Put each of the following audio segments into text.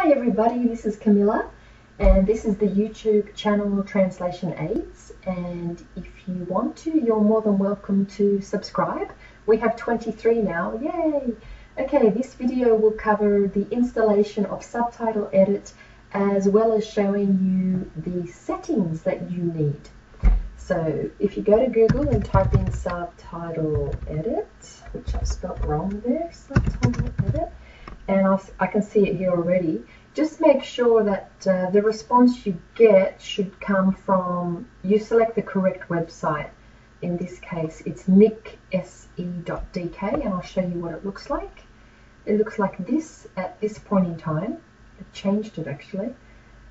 Hi everybody, this is Camilla and this is the YouTube channel Translation Aids and if you want to, you're more than welcome to subscribe. We have 23 now, yay! Okay, this video will cover the installation of Subtitle Edit as well as showing you the settings that you need. So if you go to Google and type in Subtitle Edit, which I've spelled wrong there, Subtitle Edit, and I'll, i can see it here already. Just make sure that uh, the response you get should come from, you select the correct website. In this case, it's nikse.dk and I'll show you what it looks like. It looks like this at this point in time. I've changed it actually.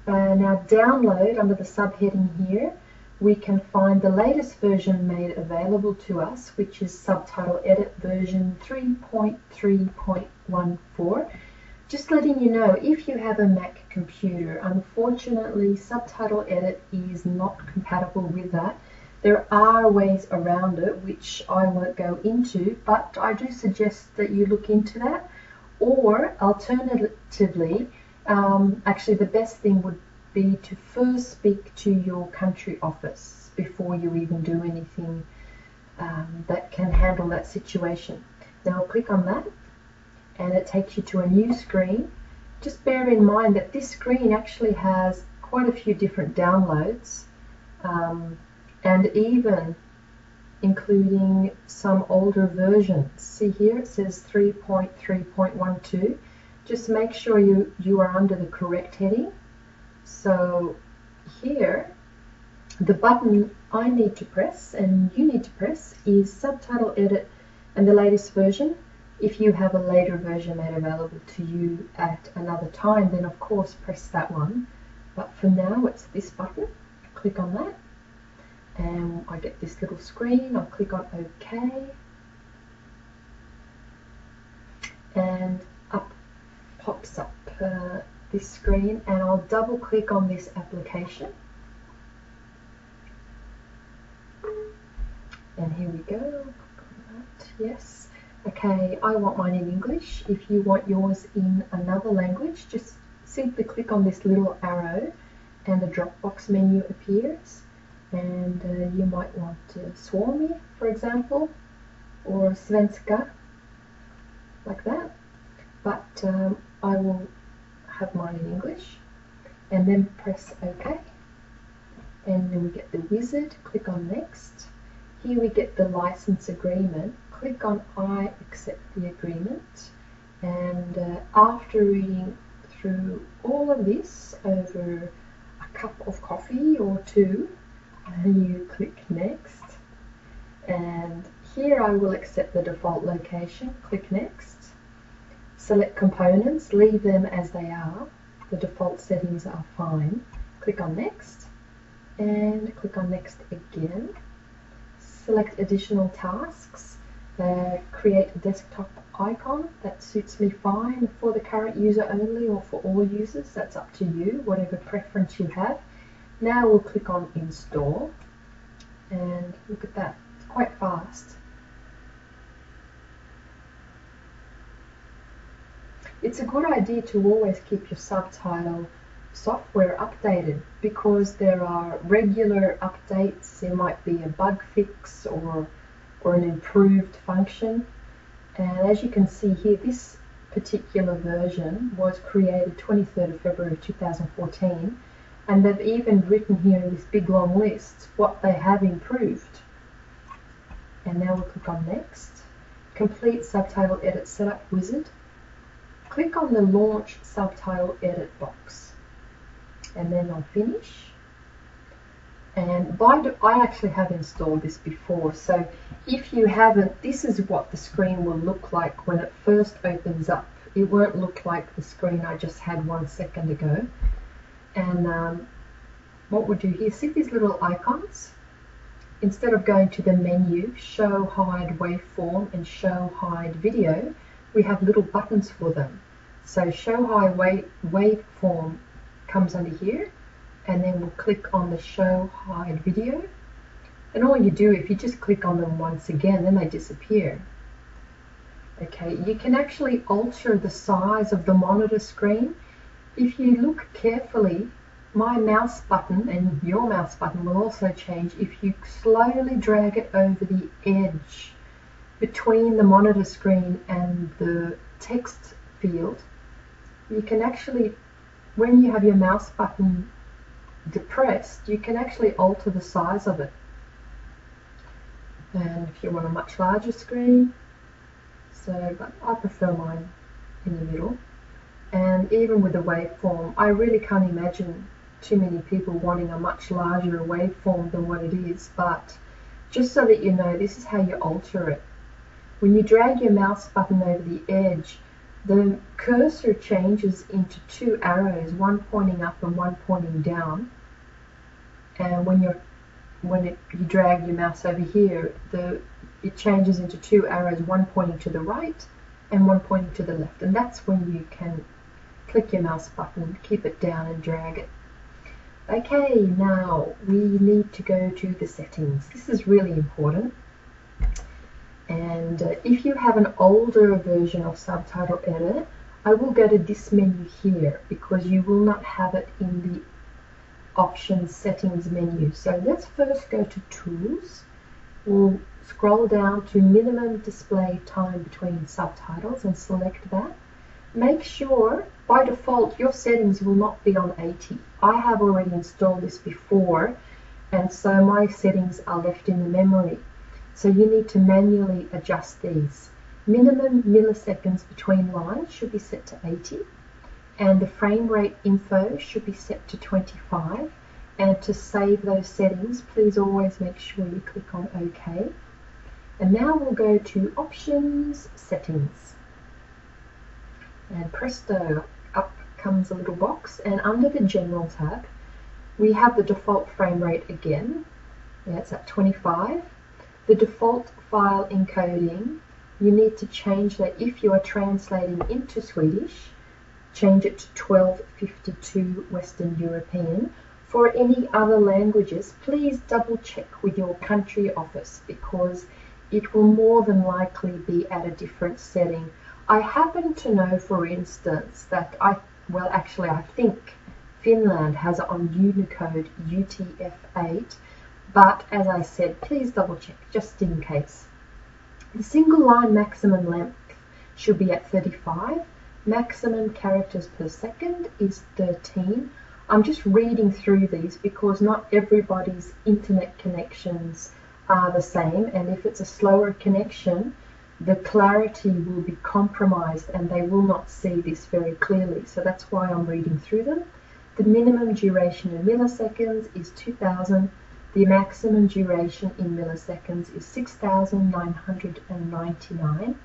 Uh, now download under the subheading here we can find the latest version made available to us, which is Subtitle Edit version 3.3.14. Just letting you know, if you have a Mac computer, unfortunately Subtitle Edit is not compatible with that. There are ways around it, which I won't go into, but I do suggest that you look into that. Or alternatively, um, actually the best thing would be to first speak to your country office before you even do anything um, that can handle that situation. Now click on that and it takes you to a new screen. Just bear in mind that this screen actually has quite a few different downloads um, and even including some older versions. See here it says 3.3.12. Just make sure you, you are under the correct heading so here, the button I need to press and you need to press is Subtitle Edit and the latest version. If you have a later version made available to you at another time, then of course press that one. But for now, it's this button. Click on that and I get this little screen. I'll click on OK and up pops up uh, this screen and I'll double click on this application. And here we go. Yes. Okay I want mine in English. If you want yours in another language just simply click on this little arrow and the Dropbox menu appears. And uh, you might want to Suomi for example or Svenska like that. But um, I will have mine in English and then press OK. And then we get the wizard click on next. Here we get the license agreement. Click on I accept the agreement. And uh, after reading through all of this over a cup of coffee or two you click next. And here I will accept the default location. Click next Select components, leave them as they are. The default settings are fine. Click on next and click on next again. Select additional tasks. Create a desktop icon that suits me fine for the current user only or for all users. That's up to you, whatever preference you have. Now we'll click on install and look at that, it's quite fast. It's a good idea to always keep your subtitle software updated because there are regular updates. There might be a bug fix or, or an improved function. And as you can see here, this particular version was created 23rd of February 2014 and they've even written here in this big long list what they have improved. And now we'll click on next. Complete subtitle edit setup wizard click on the Launch Subtitle Edit box and then on Finish. And by the, I actually have installed this before, so if you haven't, this is what the screen will look like when it first opens up. It won't look like the screen I just had one second ago. And um, what we'll do here, see these little icons? Instead of going to the menu, show, hide waveform and show, hide video, we have little buttons for them. So show hide wave, waveform comes under here and then we'll click on the show hide video. And all you do if you just click on them once again then they disappear. Okay you can actually alter the size of the monitor screen. If you look carefully, my mouse button and your mouse button will also change if you slowly drag it over the edge between the monitor screen and the text field. You can actually, when you have your mouse button depressed, you can actually alter the size of it. And if you want a much larger screen, so but I prefer mine in the middle. And even with the waveform, I really can't imagine too many people wanting a much larger waveform than what it is, but just so that you know, this is how you alter it. When you drag your mouse button over the edge, the cursor changes into two arrows, one pointing up and one pointing down. And when you're when it, you drag your mouse over here, the it changes into two arrows, one pointing to the right and one pointing to the left. And that's when you can click your mouse button, keep it down and drag it. Okay, now we need to go to the settings. This is really important. And if you have an older version of Subtitle Edit, I will go to this menu here because you will not have it in the Options Settings menu. So let's first go to Tools. We'll scroll down to Minimum Display Time Between Subtitles and select that. Make sure by default your settings will not be on 80. I have already installed this before and so my settings are left in the memory. So you need to manually adjust these. Minimum milliseconds between lines should be set to 80 and the frame rate info should be set to 25 and to save those settings please always make sure you click on OK and now we'll go to options settings and presto, up comes a little box and under the general tab we have the default frame rate again. Yeah, it's at 25. The default file encoding, you need to change that if you are translating into Swedish, change it to 1252 Western European. For any other languages, please double check with your country office because it will more than likely be at a different setting I happen to know, for instance, that I, well, actually, I think Finland has on Unicode UTF-8, but as I said, please double check just in case. The single line maximum length should be at 35. Maximum characters per second is 13. I'm just reading through these because not everybody's internet connections are the same, and if it's a slower connection, the clarity will be compromised and they will not see this very clearly. So that's why I'm reading through them. The minimum duration in milliseconds is 2000. The maximum duration in milliseconds is 6999.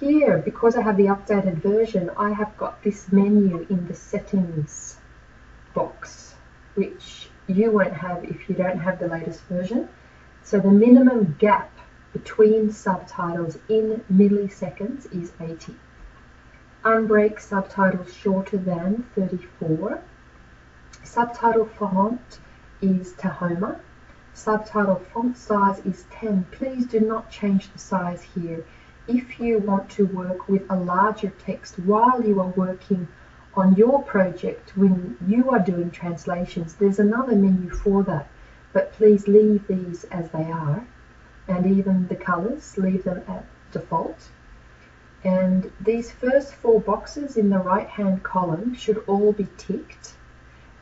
Here, because I have the updated version, I have got this menu in the settings box, which you won't have if you don't have the latest version. So the minimum gap between subtitles in milliseconds is 80. Unbreak subtitles shorter than 34. Subtitle font is Tahoma. Subtitle font size is 10. Please do not change the size here. If you want to work with a larger text while you are working on your project when you are doing translations, there's another menu for that. But please leave these as they are and even the colors, leave them at default. And these first four boxes in the right hand column should all be ticked.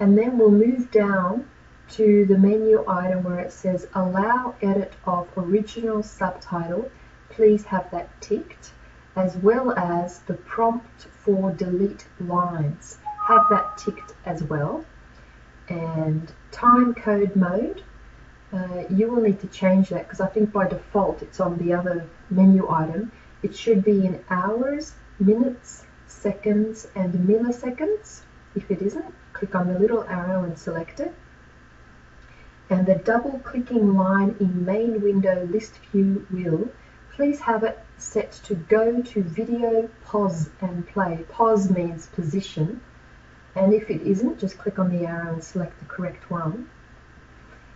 And then we'll move down to the menu item where it says allow edit of original subtitle. Please have that ticked as well as the prompt for delete lines. Have that ticked as well. And time code mode uh, you will need to change that because I think by default it's on the other menu item. It should be in hours, minutes, seconds and milliseconds. If it isn't, click on the little arrow and select it. And the double clicking line in main window list view will please have it set to go to video pause and play. Pause means position and if it isn't just click on the arrow and select the correct one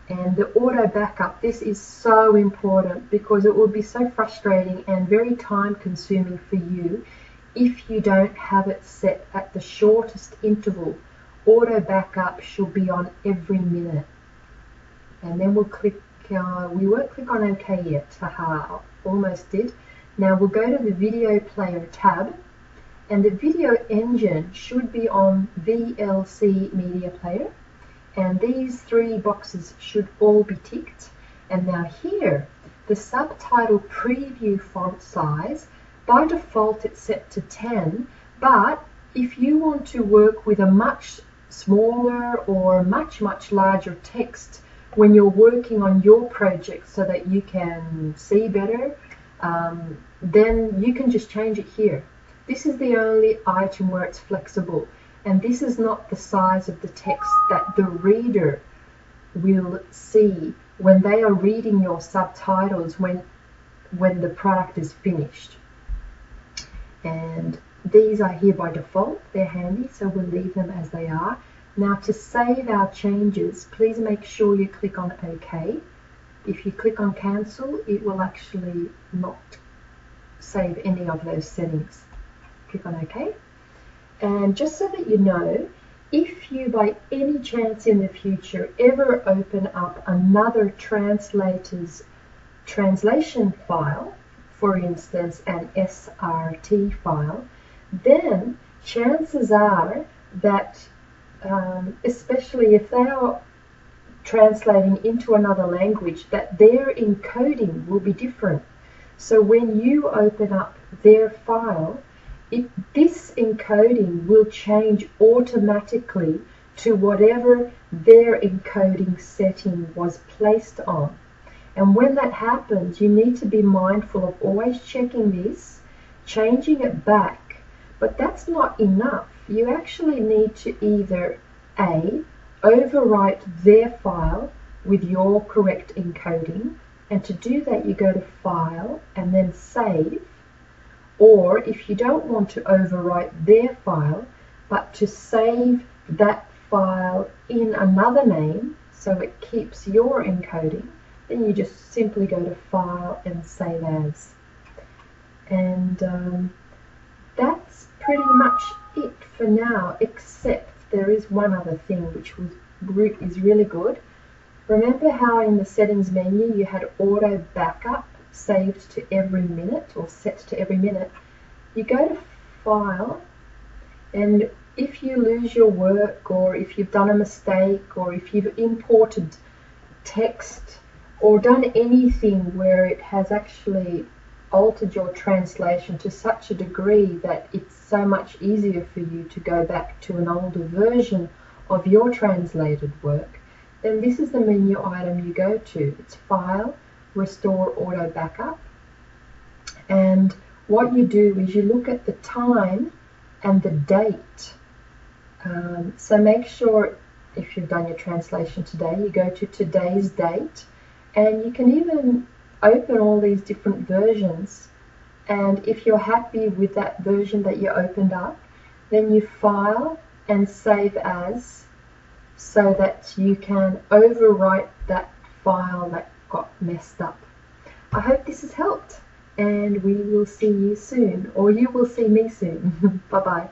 and the auto backup this is so important because it will be so frustrating and very time consuming for you if you don't have it set at the shortest interval. Auto backup should be on every minute. And then we'll click, uh, we won't click on OK yet, haha, almost did. Now we'll go to the video player tab and the video engine should be on VLC media player and these three boxes should all be ticked and now here the subtitle preview font size by default it's set to 10 but if you want to work with a much smaller or much much larger text when you're working on your project so that you can see better um, then you can just change it here this is the only item where it's flexible and this is not the size of the text that the reader will see when they are reading your subtitles when when the product is finished. And these are here by default, they're handy, so we'll leave them as they are. Now to save our changes, please make sure you click on OK. If you click on cancel, it will actually not save any of those settings click on OK. And just so that you know, if you by any chance in the future ever open up another translator's translation file, for instance an SRT file, then chances are that, um, especially if they are translating into another language, that their encoding will be different. So when you open up their file, it, this encoding will change automatically to whatever their encoding setting was placed on. And when that happens, you need to be mindful of always checking this, changing it back. But that's not enough. You actually need to either A, overwrite their file with your correct encoding, and to do that you go to File and then Save, or if you don't want to overwrite their file, but to save that file in another name so it keeps your encoding, then you just simply go to File and Save As. And um, that's pretty much it for now, except there is one other thing which was, is really good. Remember how in the settings menu you had auto backup saved to every minute or set to every minute, you go to File and if you lose your work or if you've done a mistake or if you've imported text or done anything where it has actually altered your translation to such a degree that it's so much easier for you to go back to an older version of your translated work, then this is the menu item you go to. It's File, restore auto backup. And what you do is you look at the time and the date. Um, so make sure if you've done your translation today, you go to today's date and you can even open all these different versions. And if you're happy with that version that you opened up, then you file and save as so that you can overwrite that file that got messed up. I hope this has helped and we will see you soon, or you will see me soon. bye bye.